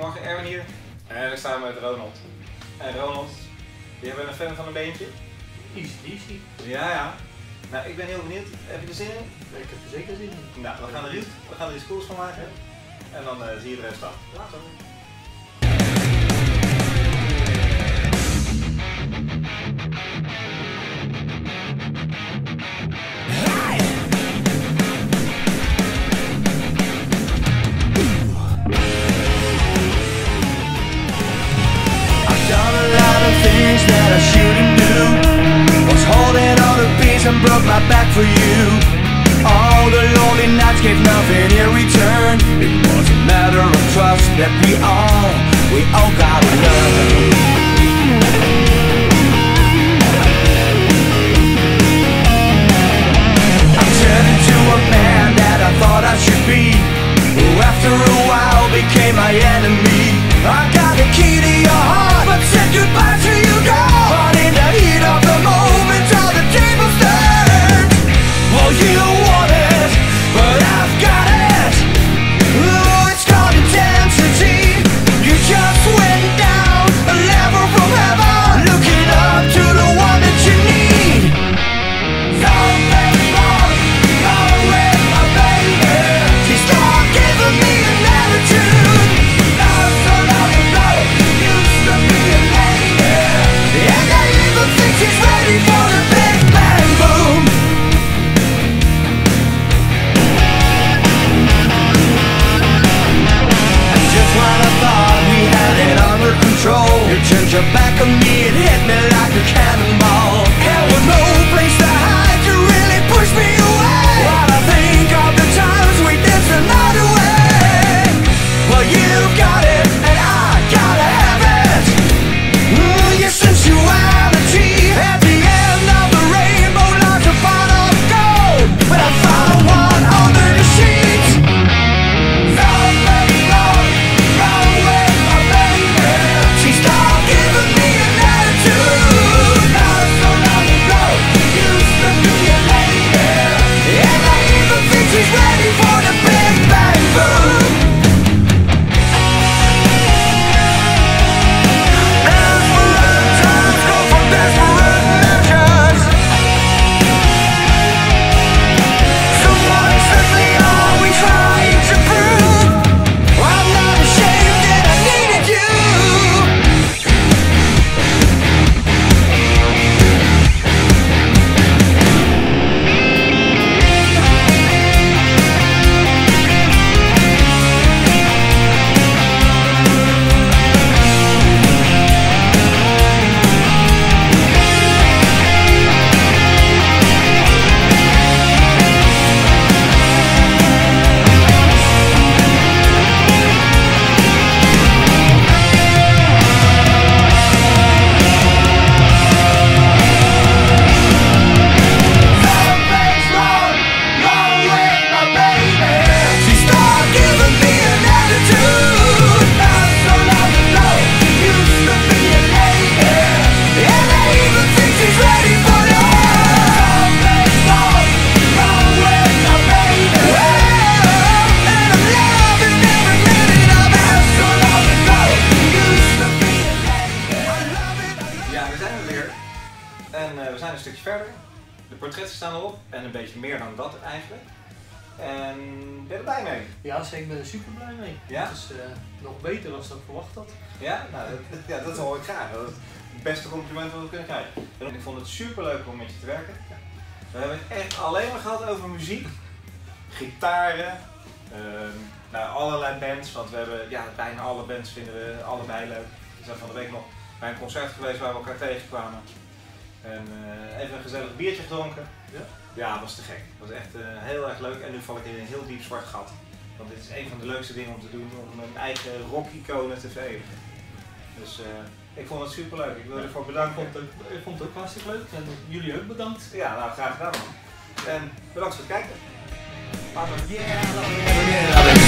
Goedemorgen, Erwin hier. En ik sta met Ronald. En Ronald, jij bent een fan van een beentje? Easy, easy. Ja, ja. Nou, ik ben heel benieuwd. Heb je er zin in? Ik heb er zeker zin in. Nou, we gaan er iets, we gaan er iets cools van maken. En dan eh, zie je de rest af. Later. I shouldn't do. Was holding all the peace and broke my back for you. All the lonely nights gave nothing in return. It was a matter of trust that we all, we all gotta learn. I turned we zijn een stukje verder. De portretten staan erop. En een beetje meer dan dat eigenlijk. En ben je er blij mee? Ja, zeker, ik ben er super blij mee. Ja? Het is eh, nog beter dan ik verwacht had. Ja? Nou, dat, ja, dat hoor ik graag. Dat is het beste compliment wat we kunnen krijgen. En ik vond het super leuk om met je te werken. We hebben het echt alleen maar gehad over muziek. Gitaren. ehm, nou, allerlei bands. Want we hebben, ja, bijna alle bands vinden we allebei leuk. We zijn van de week nog bij een concert geweest waar we elkaar tegenkwamen. En eh, even een gezellig biertje gedronken. Ja? Ja, was te gek. Dat was echt eh, heel erg leuk. En nu val ik in een heel diep zwart gat. Want dit is een van de leukste dingen om te doen, om mijn eigen rock-iconen te verenigen. Dus eh, ik vond het super leuk. Ik wil je ervoor Ik bedanken. vond, het, ook- ik vond het ook hartstikke leuk en jullie ook bedankt. Ja, nou graag gedaan man. En bedankt voor het kijken. Later. Yeah.